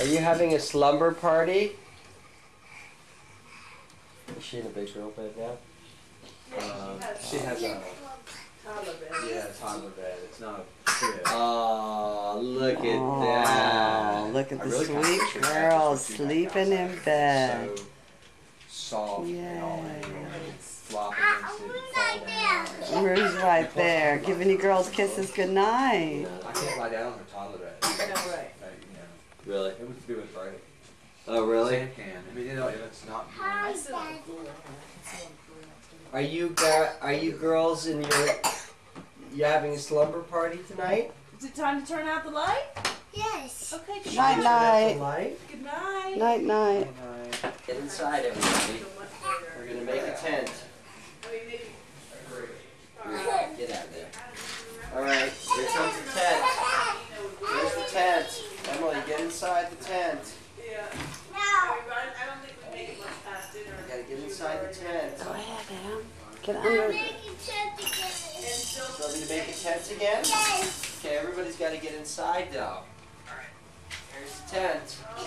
Are you having a slumber party? Is she in a big girl bed now? Um, she has a Toddler bed. yeah toddler bed. It's not a crib. Oh, look at Oh, that. look at I the really sweet picture girl just with you sleeping in bed. So soft and all Yay. and you know, flop against it, fall down. Rue's right there, giving you girls kisses goodnight. I can't lie down on her toddler bed. No, right. Like, you know, Really? it would be with Friday. Oh, really? Sam can. I mean, you know, if it's not. I sit on the floor. I sit on the floor upstairs. Are you ga- are you girls in your you having a slumber party tonight? Is it time to turn out the light? Yes. Okay, good Night, Turn night. out the light. Good night. Night, night. Get inside, everybody. We're gonna make a tent. Oh, Get out of there. All right, here comes the tent. Here's the tent. Emily, get inside the tent. Yeah. No. I don't think we make it fast enough. You gotta get inside the tent. Go ahead, Em. Get under. Make it shut again. So want me to make a tent again? Yes. Okay, everybody's gotta get inside though. All right. Here's the tent. Oh.